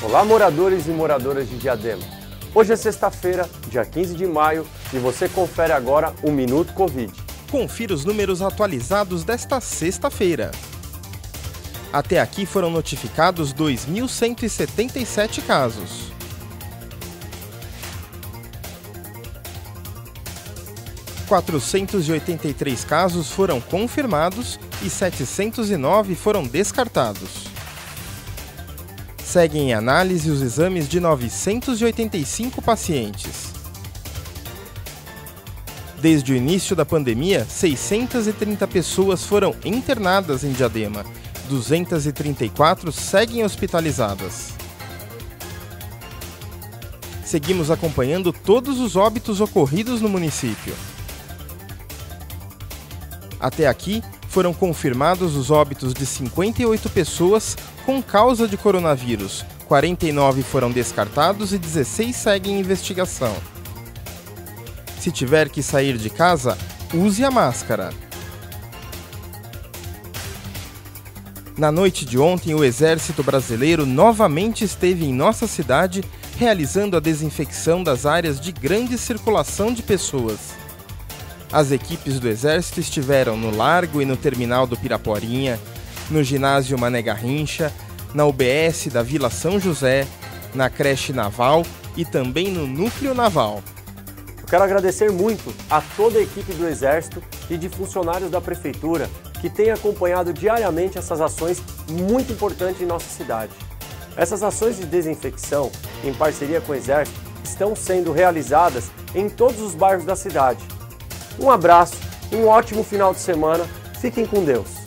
Olá, moradores e moradoras de Diadema. Hoje é sexta-feira, dia 15 de maio, e você confere agora o Minuto Covid. Confira os números atualizados desta sexta-feira. Até aqui foram notificados 2.177 casos. ...483 casos foram confirmados e 709 foram descartados. Seguem em análise os exames de 985 pacientes. Desde o início da pandemia, 630 pessoas foram internadas em Diadema, 234 seguem hospitalizadas. Seguimos acompanhando todos os óbitos ocorridos no município. Até aqui, foram confirmados os óbitos de 58 pessoas com causa de coronavírus. 49 foram descartados e 16 seguem em investigação. Se tiver que sair de casa, use a máscara. Na noite de ontem, o Exército Brasileiro novamente esteve em nossa cidade realizando a desinfecção das áreas de grande circulação de pessoas. As equipes do Exército estiveram no Largo e no Terminal do Piraporinha, no Ginásio Mané Garrincha, na UBS da Vila São José, na creche naval e também no núcleo naval. Eu quero agradecer muito a toda a equipe do Exército e de funcionários da Prefeitura que têm acompanhado diariamente essas ações muito importantes em nossa cidade. Essas ações de desinfecção, em parceria com o Exército, estão sendo realizadas em todos os bairros da cidade um abraço, um ótimo final de semana. Fiquem com Deus.